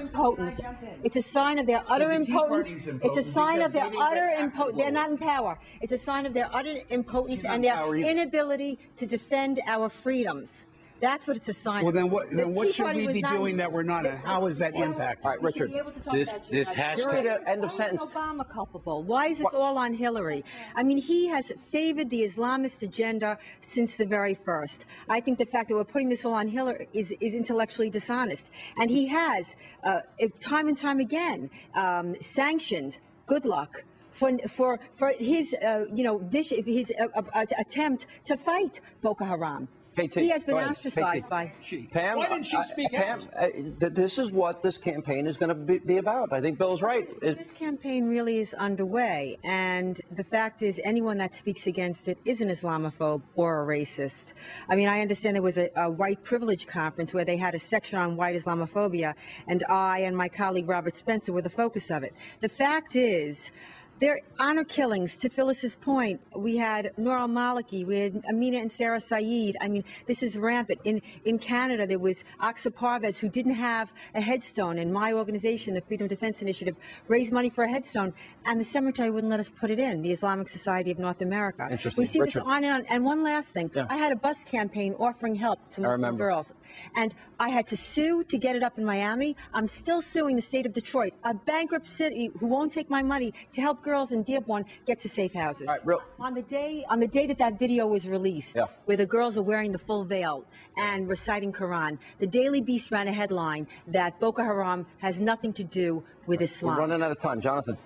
impotence. It's a sign of their utter the Tea impotence. It's a sign of their they didn't get utter impotence. They're not in power. It's a sign of their utter impotence and their inability to defend our freedoms. That's what it's a sign Well, then what, The then what should we be doing that we're not, and how is that impacting? All right, Richard. be able to talk This- this hashtag- Period, end of sentence. Obama culpable? Why is this all on Hillary? I mean, he has favored the Islamist agenda since the very first. I think the fact that we're putting this all on Hillary is, is intellectually dishonest. And he has, uh, if- time and time again, um, sanctioned good luck. For, for, for his, uh, you know, vish- his uh, uh, attempt to fight Boko Haram. KT, he has been ostracized KT. by. She. Pam, Why didn't she uh, speak Pam, out? uh, th- this is what this campaign is going to be, be about. I think Bill's right. It- This campaign really is underway, and the fact is, anyone that speaks against it is an Islamophobe or a racist. I mean, I understand there was a, a white privilege conference where they had a section on white Islamophobia, and I and my colleague Robert Spencer were the focus of it. The fact is, there honor killings. To Phyllis's point, we had Noor Almaleki, we had Amina and Sarah Said. I mean, this is rampant. In in Canada, there was Aqsa Parvez, who didn't have a headstone, and my organization, the Freedom Defense Initiative, raised money for a headstone, and the cemetery wouldn't let us put it in. The Islamic Society of North America. Interesting. We see Richard. this on and on. And one last thing, Yeah. I had a bus campaign offering help to Muslim girls, and I had to sue to get it up in Miami. I'm still suing the state of Detroit, a bankrupt city who won't take my money to help girls in Dearborn get to safe houses. All right, real- on the day on the day that that video was released, Yeah. where the girls are wearing the full veil and reciting Quran, the Daily Beast ran a headline that Boko Haram has nothing to do with We're Islam. running out of time. Jonathan.